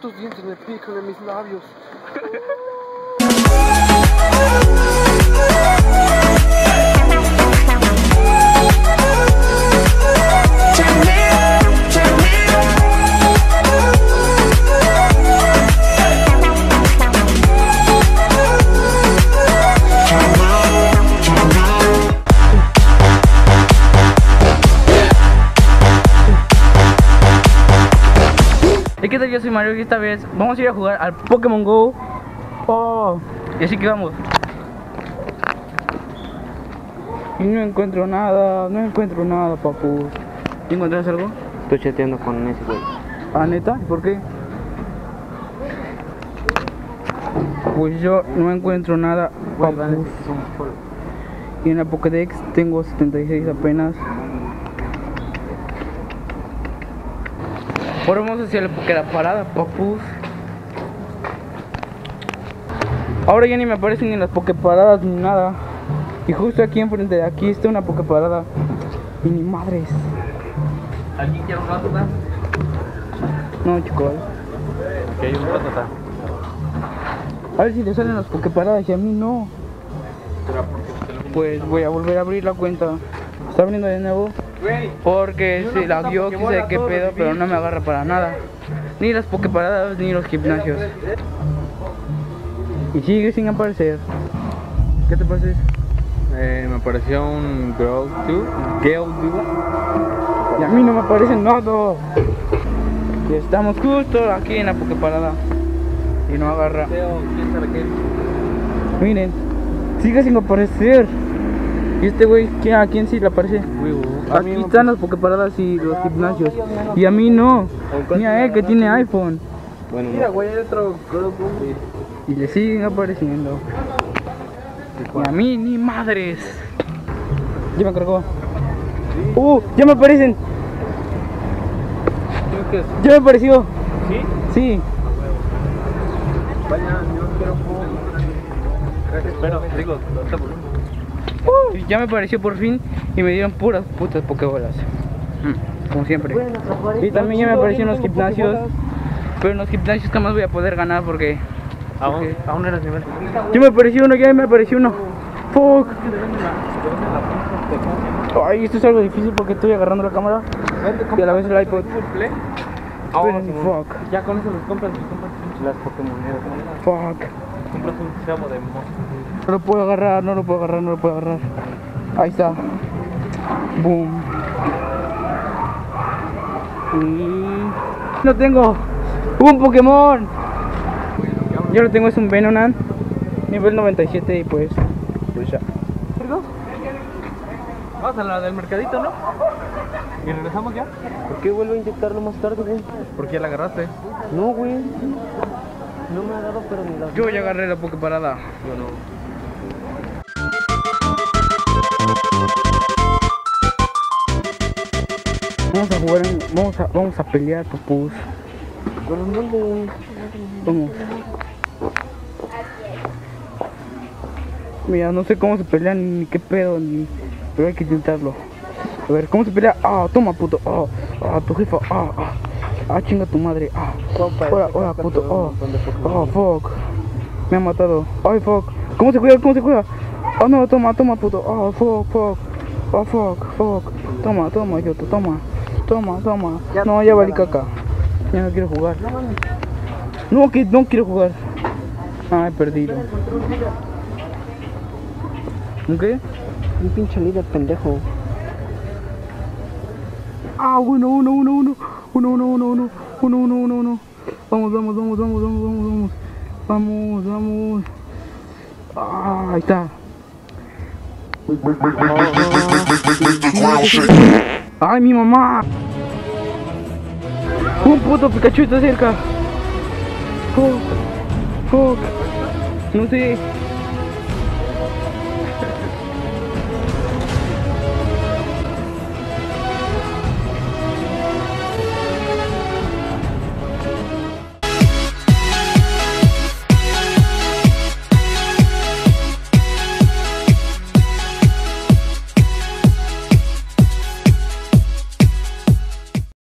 putos dientes me pican en mis labios. ¿Y qué tal? Yo soy Mario y esta vez vamos a ir a jugar al Pokémon Go. Oh, y así que vamos. Y no encuentro nada, no encuentro nada, papu. ¿Y encuentras algo? Estoy chateando con ese güey. ¿Ah, neta? ¿Por qué? Pues yo no encuentro nada, papu. Y en la Pokédex tengo 76 apenas. Ahora vamos hacia la la parada, papus. Ahora ya ni me aparecen ni las Poképaradas ni nada. Y justo aquí enfrente de aquí está una Poképarada. Y ni madres. ¿Alguien quiere un ratata? No, chicos. Que hay un ratata. A ver si le salen las Poképaradas y a mí no. Pues voy a volver a abrir la cuenta. ¿Está abriendo de nuevo? Porque se la dio, Pokémon quise qué pedo, pero no me agarra para nada. Ni las Poképaradas ni los gimnasios. Y sigue sin aparecer. ¿Qué te parece? Eh, me apareció un Grow 2. Gale 2. Y a mí no me aparece nada. Y estamos justo aquí en la Poképarada. Y no agarra. Miren, sigue sin aparecer. Y este güey, ¿quién- ¿a quién sí le aparece? Aquí están las Poképaradas y los gimnasios. Y a mí no. Ni a él que tiene iPhone. Bueno, Mira, güey, hay otro Grow 2. Y le siguen apareciendo. Y a mí ni madres. Ya me cargó. ¡Uh! ¡Ya me aparecen! ¡Ya me apareció! ¿Sí? Sí. Vaya, yo quiero Pero, digo. Uh, ya me apareció por fin y me dieron puras putas pokebolas. Mm, Como siempre. Y también ya me aparecieron los gimnasios. Pero en los gimnasios jamás voy a poder ganar porque. Aún, aún eres nivel. Ya me apareció uno, ya me apareció uno. Fuck. Ay, esto es algo difícil porque estoy agarrando la cámara y a la vez el iPod. Fuck. Ya con eso los compras y compras las Pokémoneras. Fuck. Compras un cebo de monstruo. No lo puedo agarrar, no lo puedo agarrar, no lo puedo agarrar. Ahí está. Boom. Y... No tengo un Pokémon. Yo lo tengo, es un Venoman. Nivel 97 y pues... Pues ya. Vamos a la del mercadito, ¿no? ¿Y regresamos ya? ¿Por qué vuelvo a intentarlo más tarde, güey? Porque ya la agarraste. No, güey. No me ha dado, pero ni la. Yo ya agarré la Poképarada. Yo no. Vamos a jugar, en- vamos a, vamos a pelear, papus. Vamos. Mira, no sé cómo se pelean ni qué pedo, ni... pero hay que intentarlo. A ver, ¿cómo se pelea? Ah, toma, puto. Ah, ah, tu jefa. Ah, ah. Ah, chinga tu madre. Ah. Hola, hola, puto. un Oh, oh, fuck. Me ha matado. Ay, fuck. ¿Cómo se juega? ¿Cómo se juega? Oh, no, toma, toma, puto. Oh, fuck, fuck. Oh, fuck, fuck. Toma, toma, Yoto, toma. Toma, toma. No, ya valí caca. Ya no quiero jugar. No, que no quiero jugar. Ay, perdido. ¿Qué? Un pinche líder pendejo. Ah, uno, uno, uno, uno. Uno, uno, uno, uno. Uno, uno, uno, uno. Vamos, vamos, vamos, vamos, vamos, vamos, vamos. Vamos. Ah, ahí está. ¡Ay, mi mamá! Un puto Pikachu está cerca. Fuck. Fuck. No sé.